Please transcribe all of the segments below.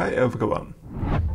Hi everyone!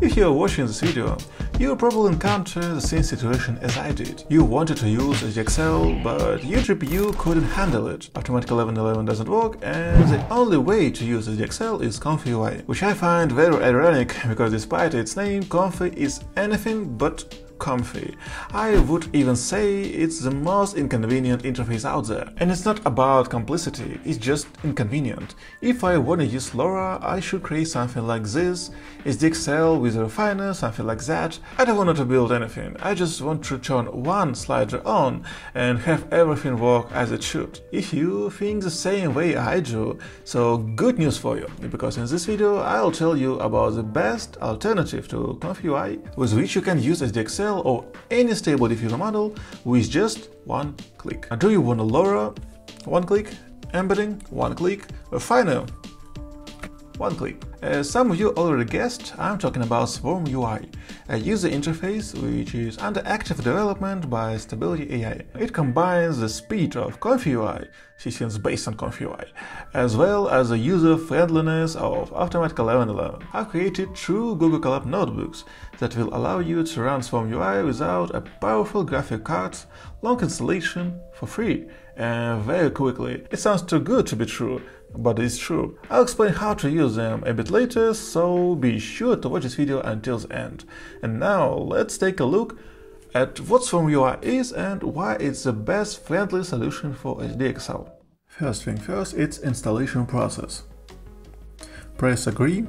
If you are watching this video, you will probably encounter the same situation as I did. You wanted to use SDXL, but your GPU couldn't handle it. Automatic 1111 doesn't work, and the only way to use SDXL is Comfy UI, which I find very ironic because despite its name, Comfy is anything but comfy. I would even say it's the most inconvenient interface out there. And it's not about complicity, it's just inconvenient. If I want to use LoRa, I should create something like this, SDXL with a refiner, something like that. I don't want to build anything, I just want to turn one slider on and have everything work as it should. If you think the same way I do, so good news for you, because in this video I'll tell you about the best alternative to Comfy UI with which you can use SDXL or any stable diffuser model with just one click. Do you want a LoRa? One click. Embedding? One click. Refiner? One click. As uh, some of you already guessed, I'm talking about Swarm UI, a user interface which is under active development by Stability AI. It combines the speed of Comfy UI, systems based on Comfy UI, as well as the user friendliness of Automatic 1111. I've created two Google Colab notebooks that will allow you to run Swarm UI without a powerful graphic card, long installation, for free, and very quickly. It sounds too good to be true, but it's true. I'll explain how to use them a bit later, so be sure to watch this video until the end. And now let's take a look at what Swarm UI is and why it's the best friendly solution for SDXL. First thing first, it's installation process. Press agree,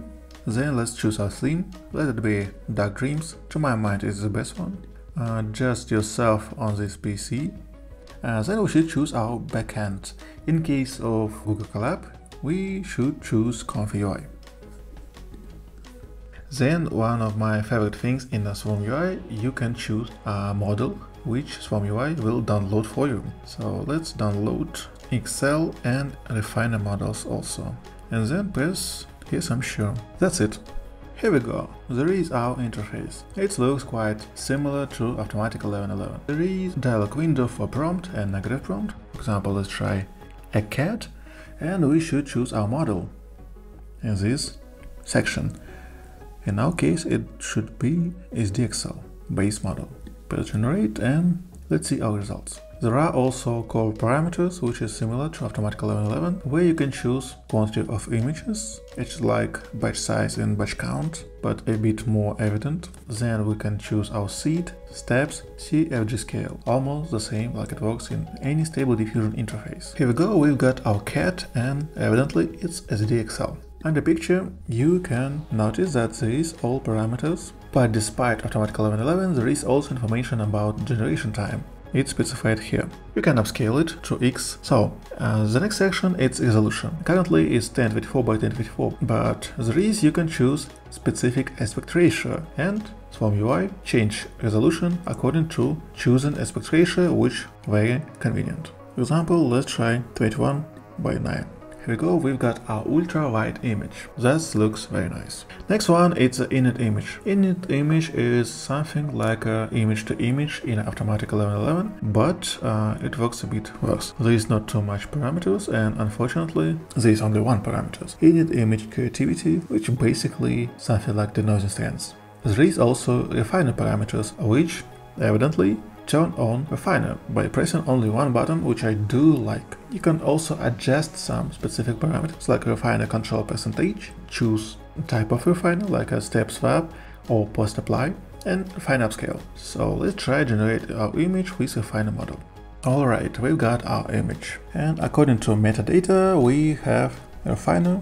then let's choose our theme, let it be Dark Dreams, to my mind it's the best one. Uh, adjust yourself on this PC, uh, then we should choose our backend. In case of Google Colab, we should choose Comfy UI. Then one of my favorite things in the Swarm UI, you can choose a model which Swarm UI will download for you. So let's download Excel and Refiner models also. And then press yes I'm sure. That's it. Here we go, there is our interface. It looks quite similar to Automatic 1111. There is dialog window for prompt and negative prompt. For example, let's try a cat and we should choose our model in this section. In our case, it should be SDXL base model. Press generate and let's see our results. There are also core parameters, which is similar to Automatic 1111, where you can choose quantity of images. It's like batch size and batch count, but a bit more evident. Then we can choose our seed, steps, CFG scale, almost the same like it works in any stable diffusion interface. Here we go, we've got our cat and evidently it's SDXL. Under picture, you can notice that there is all parameters, but despite Automatic 1111, there is also information about generation time it's specified here. You can upscale it to X. So, uh, the next section is resolution. Currently it's 1024 by 1024, but there is you can choose specific aspect ratio and from UI change resolution according to chosen aspect ratio, which very convenient. For example, let's try 21 by 9. Here we go, we've got our ultra wide image. That looks very nice. Next one, it's the init image. Init image is something like a image to image in Automatic 1111, but uh, it works a bit worse. There is not too much parameters, and unfortunately, there is only one parameters. Init image creativity, which basically something like the noise instance. There is also refiner parameters, which evidently turn on Refiner by pressing only one button, which I do like. You can also adjust some specific parameters like Refiner control percentage, choose type of refiner like a step swap or post apply, and refine upscale. So let's try generate our image with Refiner model. Alright, we've got our image. And according to metadata, we have refiner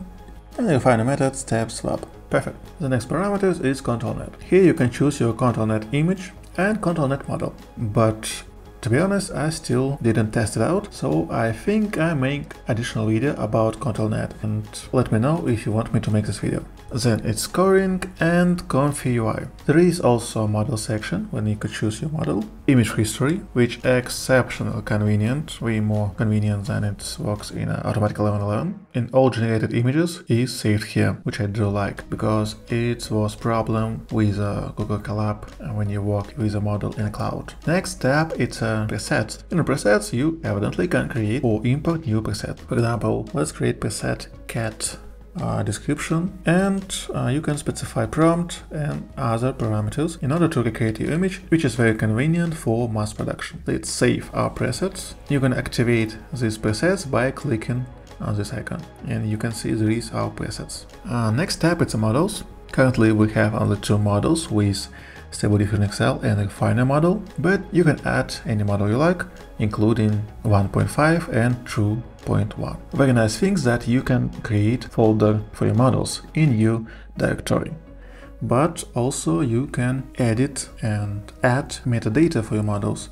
and refiner method step swap. Perfect. The next parameter is control net. Here you can choose your control net image and ControlNet model. But to be honest, I still didn't test it out, so I think I make additional video about ControlNet and let me know if you want me to make this video. Then it's scoring and Comfy UI. There is also a model section when you could choose your model. Image history, which exceptional convenient, way more convenient than it works in Automatic 1111. In all generated images is saved here, which I do like, because it was problem with Google Colab when you work with a model in a cloud. Next step, it's a preset. In presets, you evidently can create or import new preset. For example, let's create preset cat uh, description and uh, you can specify prompt and other parameters in order to recreate your image, which is very convenient for mass production. Let's save our presets. You can activate these presets by clicking on this icon and you can see there is our presets. Uh, next step it's models. Currently we have only two models with Stable Diffusion XL and Refiner model, but you can add any model you like, including 1.5 and 2.1. Very nice things that you can create folder for your models in your directory. But also you can edit and add metadata for your models,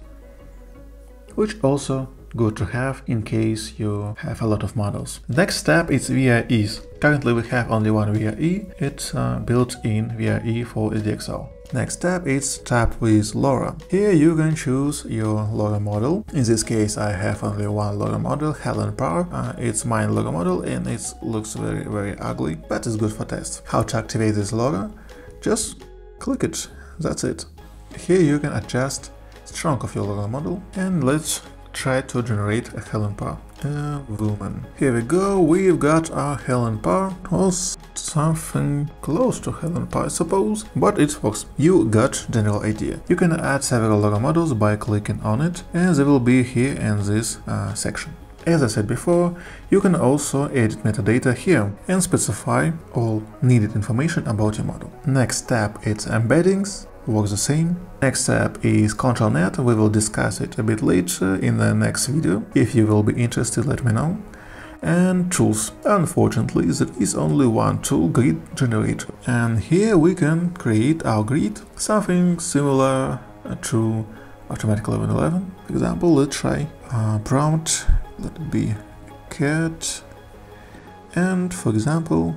which also good to have in case you have a lot of models. Next step is VAEs. Currently we have only one VAE, it's uh, built-in VAE for SDXL. Next step is tap with LoRa. Here you can choose your LoRa model. In this case I have only one LoRa model, Helen Par. Uh, it's my LoRa model and it looks very very ugly, but it's good for tests. How to activate this LoRa? Just click it, that's it. Here you can adjust strength of your LoRa model and let's try to generate a Helen Par. Woman. Here we go, we've got our Helen Par, or something close to Helen Par, I suppose, but it works. You got general idea. You can add several LoRa models by clicking on it, and they will be here in this uh, section. As I said before, you can also edit metadata here and specify all needed information about your model. Next step is embeddings works the same. Next step is ControlNet, we will discuss it a bit later in the next video. If you will be interested, let me know. And tools. Unfortunately, there is only one tool, Grid Generator. And here we can create our grid, something similar to Automatic 1111. For example, let's try uh, prompt, let it be cat, and for example,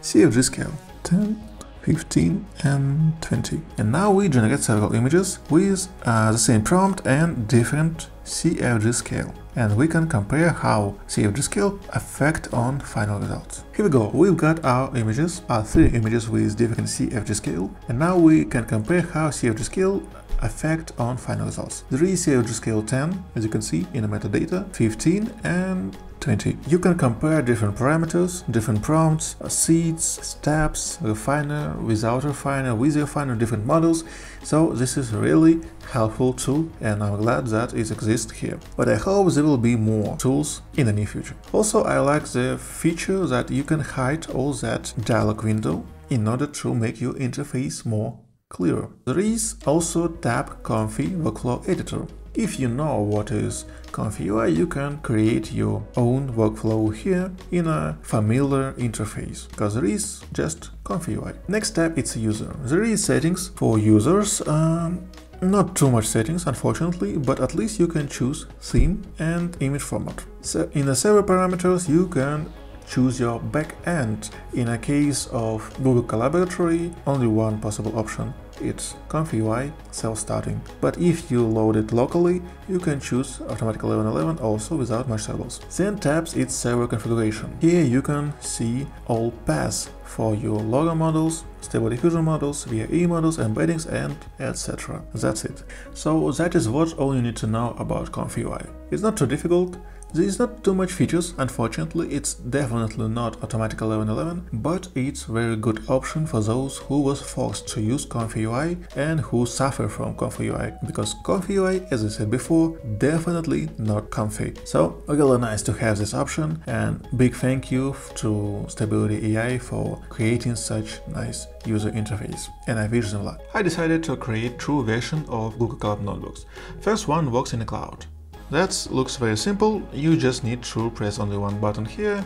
CFG scale 10 15 and 20. And now we generate several images with uh, the same prompt and different CFG scale. And we can compare how CFG scale affect on final results. Here we go, we've got our images, our three images with different CFG scale, and now we can compare how CFG scale affect on final results. There is CFG scale 10, as you can see in the metadata, 15 and 20. You can compare different parameters, different prompts, uh, seeds, steps, refiner, without refiner, with refiner, different models. So this is really helpful tool and I'm glad that it exists here. But I hope there will be more tools in the near future. Also I like the feature that you can hide all that dialog window in order to make your interface more clearer. There is also tab Comfy Workflow Editor. If you know what is Comfy UI, you can create your own workflow here in a familiar interface, because there is just Comfy UI. Next step is user. There is settings for users, um, not too much settings, unfortunately, but at least you can choose theme and image format. So in the server parameters, you can choose your backend. In a case of Google Colaboratory, only one possible option it's Comfy UI self-starting. But if you load it locally, you can choose Automatic 1111 also without much troubles. Then tabs its server configuration. Here you can see all paths for your LoRa models, Stable Diffusion models, VAE models, embeddings, and etc. That's it. So that is what all you need to know about Comfy UI. It's not too difficult, there is not too much features, unfortunately it's definitely not Automatic 1111, but it's very good option for those who was forced to use Comfy UI and who suffer from Comfy UI, because Comfy UI, as I said before, definitely not comfy. So really nice to have this option and big thank you to Stability AI for creating such nice user interface, and I wish them luck. I decided to create two versions of Google Cloud notebooks. First one works in the cloud. That looks very simple, you just need to press only one button here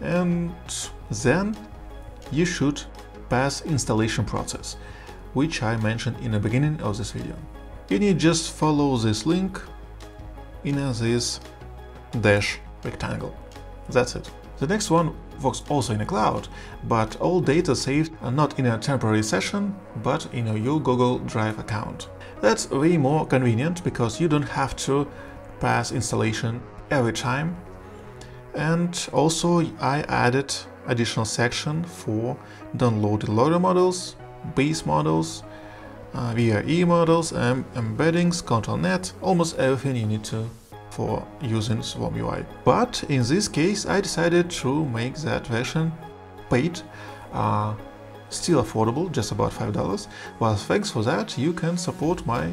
and then you should pass installation process, which I mentioned in the beginning of this video. You need just follow this link in this dash rectangle. That's it. The next one works also in a cloud, but all data saved are not in a temporary session, but in your Google Drive account. That's way more convenient because you don't have to pass installation every time. And also I added additional section for downloaded LoRa models, base models, uh, VAE models, and embeddings, control net, almost everything you need to for using Swarm UI. But in this case I decided to make that version paid, uh, still affordable, just about $5. Well, thanks for that, you can support my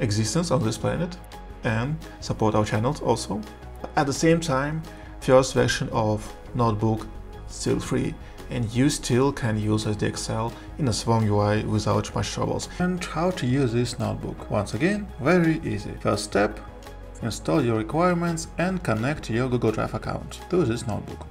existence on this planet and support our channels also. At the same time, first version of Notebook still free and you still can use SDXL in a Swarm UI without much troubles. And how to use this notebook? Once again, very easy. First step, install your requirements and connect your Google Drive account to this notebook.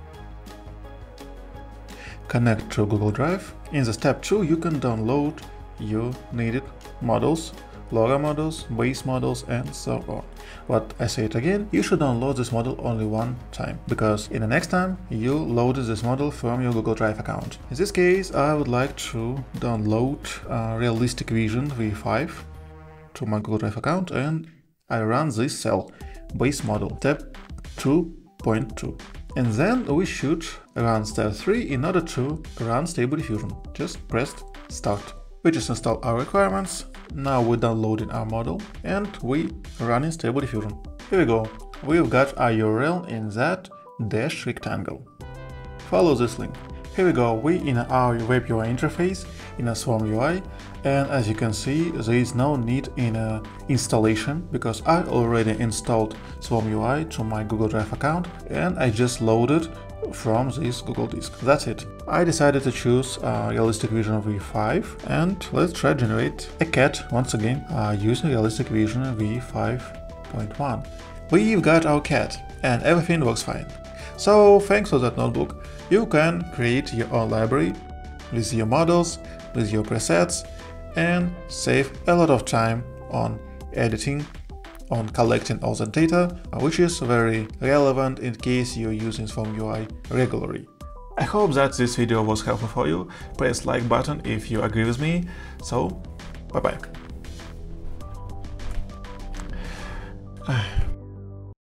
Connect to Google Drive. In the step 2, you can download your needed models LoRa models, base models, and so on. But I say it again, you should download this model only one time, because in the next time you load this model from your Google Drive account. In this case, I would like to download Realistic Vision V5 to my Google Drive account and I run this cell, base model, step 2.2. And then we should run step 3 in order to run Stable Diffusion. Just press start. We just install our requirements, now we're downloading our model and we running Stable Diffusion. Here we go. We've got our URL in that dash rectangle. Follow this link. Here we go, we in our web UI interface in a Swarm UI and as you can see there is no need in a installation because I already installed Swarm UI to my Google Drive account and I just loaded from this Google Disk. That's it. I decided to choose uh, Realistic Vision V5 and let's try generate a cat once again uh, using Realistic Vision V5.1. We've got our cat and everything works fine. So thanks for that notebook, you can create your own library with your models, with your presets and save a lot of time on editing on collecting all the data, which is very relevant in case you're using Swarm UI regularly. I hope that this video was helpful for you. Press like button if you agree with me. So, bye bye.